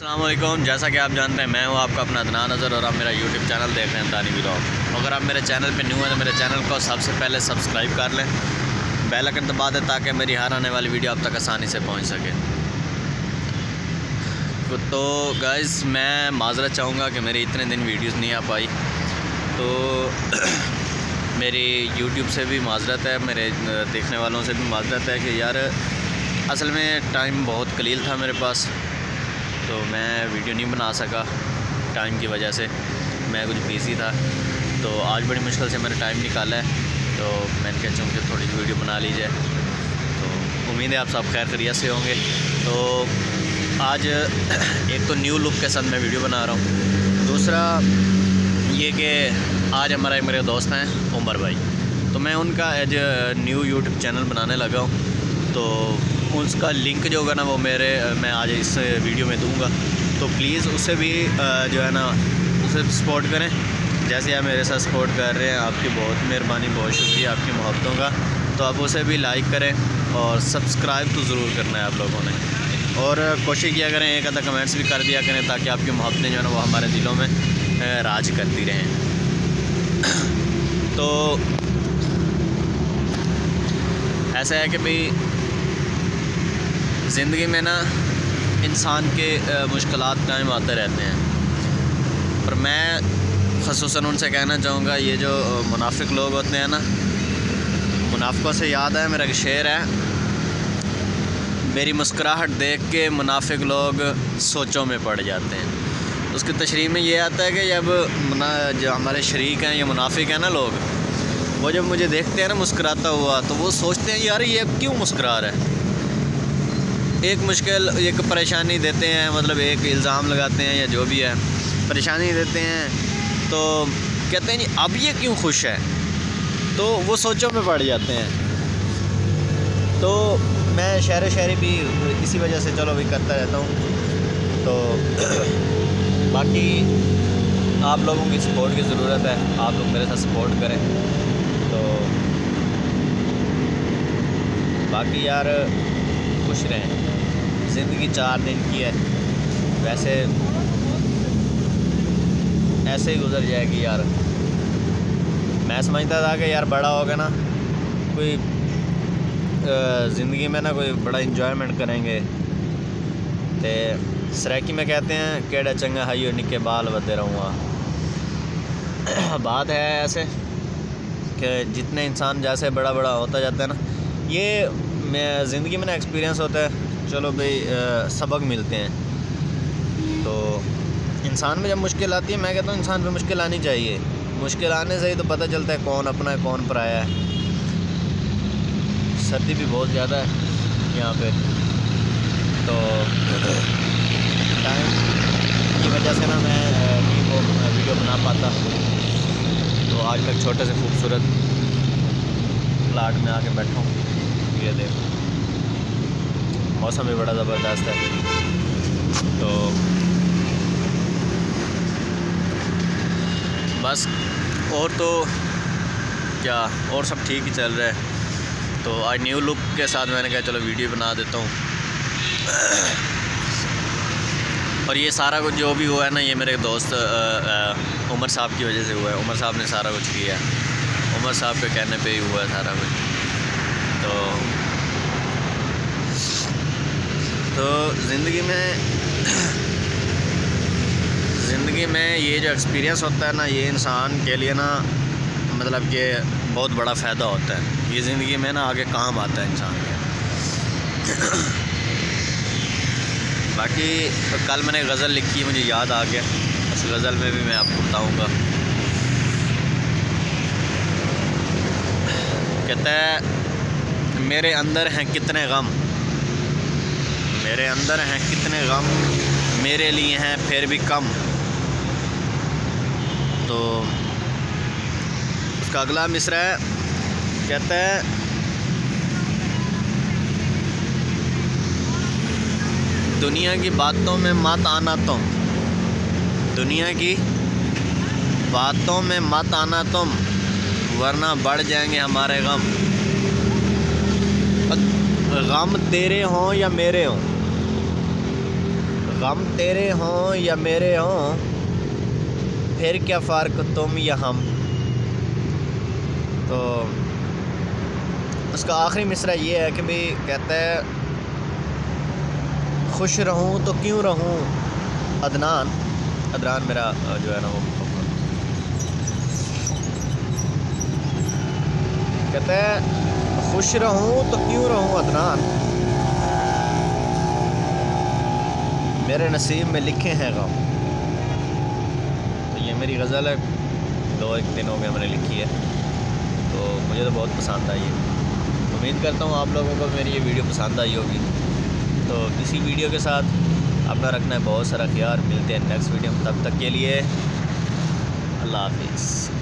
अल्लाम जैसा कि आप जानते हैं, मैं हूँ आपका अपना अदना नज़र और आप मेरा यूट्यूब चैनल देख रहे हैं दानी ब्लॉग अगर आप मेरे चैनल पे न्यू हैं तो मेरे चैनल को सबसे पहले सब्सक्राइब कर लें। बेल आइकन दबा दें ताकि मेरी हर आने वाली वीडियो आप तक आसानी से पहुँच सके। तो गाइज़ मैं माजरत चाहूँगा कि मेरी इतने दिन वीडियोज़ नहीं आ पाई। तो मेरी यूट्यूब से भी माजरत है, मेरे देखने वालों से भी माजरत है कि यार, असल में टाइम बहुत कलील था मेरे पास। तो मैं वीडियो नहीं बना सका टाइम की वजह से। मैं कुछ बिज़ी था। तो आज बड़ी मुश्किल से मैंने टाइम निकाला है। तो मैंने कहा चूँकि थोड़ी सी वीडियो बना ली जाए तो उम्मीद है आप सब खैर खरीत से होंगे। तो आज एक तो न्यू लुक के साथ मैं वीडियो बना रहा हूँ। दूसरा ये कि आज हमारा एक मेरे दोस्त हैं, उमर भाई। तो मैं उनका एज न्यू यूट्यूब चैनल बनाने लगा हूँ। तो उसका लिंक जो होगा ना वो मेरे, मैं आज इस वीडियो में दूँगा। तो प्लीज़ उसे भी जो है ना, उसे सपोर्ट करें। जैसे आप मेरे साथ सपोर्ट कर रहे हैं, आपकी बहुत मेहरबानी, बहुत शुक्रिया आपकी मोहब्बतों का। तो आप उसे भी लाइक करें और सब्सक्राइब तो ज़रूर करना है आप लोगों ने। और कोशिश किया करें, एक आधा कमेंट्स भी कर दिया करें, ताकि आपकी मोहब्बतें जो है ना वो हमारे दिलों में राज करती रहें। तो ऐसा है कि भाई ज़िंदगी में ना इंसान के मुश्किल कायम आते रहते हैं। पर मैं खसूस उनसे कहना चाहूँगा, ये जो मुनाफिक लोग होते हैं ना, मुनाफिकों से याद है, मेरा एक शेर है। मेरी मुस्कुराहट देख के मुनाफिक लोग सोचों में पड़ जाते हैं। उसकी तशरी में ये आता है कि जब जो हमारे शरीक हैं या मुनाफिक हैं ना लोग, वो जब मुझे देखते हैं ना, मुस्कुराता हुआ तो वो सोचते हैं, यार, ये क्यों मुस्कुरा रहा है? एक मुश्किल, एक परेशानी देते हैं मतलब एक इल्ज़ाम लगाते हैं या जो भी है, परेशानी देते हैं। तो कहते हैं जी अब ये क्यों खुश है? तो वो सोचों में पड़ जाते हैं। तो मैं शहर शहरी भी इसी वजह से चलो भी करता रहता हूँ। तो बाकी आप लोगों की सपोर्ट की ज़रूरत है, आप लोग मेरे साथ सपोर्ट करें। तो बाकी यार, खुश रहें। ज़िंदगी चार दिन की है। वैसे ऐसे ही गुजर जाएगी यार। मैं समझता था कि यार बड़ा होगा ना कोई ज़िंदगी में ना कोई बड़ा इंजॉयमेंट करेंगे। तो सराकी में कहते हैं, केड़ा चंगा हाई निके बाल बदे रहूँगा। बात है ऐसे कि जितने इंसान जैसे बड़ा बड़ा होता जाता है ना, ये मैं ज़िंदगी में ना एक्सपीरियंस होता है। चलो भाई सबक मिलते हैं। तो इंसान में जब मुश्किल आती है, मैं कहता हूँ इंसान पे मुश्किल आनी चाहिए। मुश्किल आने से ही तो पता चलता है कौन अपना है, कौन पराया है। सर्दी भी बहुत ज़्यादा है यहाँ पे। तो टाइम की वजह से ना मैं वो वीडियो बना पाता। तो आज मैं छोटे से खूबसूरत प्लाट में आके बैठा हूँ। ये देखो मौसम भी बड़ा ज़बरदस्त है। तो बस, और तो क्या, और सब ठीक ही चल रहा है। तो आज न्यू लुक के साथ मैंने कहा, चलो वीडियो बना देता हूँ। और ये सारा कुछ जो भी हुआ है ना, ये मेरे दोस्त उमर साहब की वजह से हुआ है। उमर साहब ने सारा कुछ किया है। उमर साहब के कहने पे ही हुआ है सारा कुछ। तो तो ज़िंदगी में ज़िंदगी में ये जो एक्सपीरियंस होता है ना, ये इंसान के लिए ना मतलब कि बहुत बड़ा फ़ायदा होता है। ये ज़िंदगी में ना आगे काम आता है इंसान के। बाकी तो कल मैंने गज़ल लिखी मुझे याद आ गया। उस गज़ल में भी मैं आपको बताऊँगा। कहता है मेरे अंदर हैं कितने गम। मेरे अंदर हैं कितने गम। मेरे लिए हैं फिर भी कम। तो उसका अगला मिसरा है। कहता है, दुनिया की बातों में मत आना तुम। दुनिया की बातों में मत आना तुम, वरना बढ़ जाएँगे हमारे गम। गम तेरे हों या मेरे हों? गम तेरे हों या मेरे हों? फिर क्या फ़र्क तुम या हम? तो उसका आखिरी मिसरा ये है कि भाई कहता है, खुश रहूँ तो क्यों रहूँ? अदनान अदनान मेरा जो है ना वो कहता है खुश रहूँ तो क्यों रहूँ अदनान? मेरे नसीब में लिखे हैं गम। तो ये मेरी गज़ल है, दो एक दिन हो गया मैंने लिखी है। तो मुझे तो बहुत पसंद आई है। उम्मीद करता हूँ आप लोगों को मेरी ये वीडियो पसंद आई होगी। तो इसी वीडियो के साथ अपना रखना है बहुत सारा ख्याल। मिलते हैं नेक्स्ट वीडियो में। तब तक के लिए, अल्लाह हाफिज़।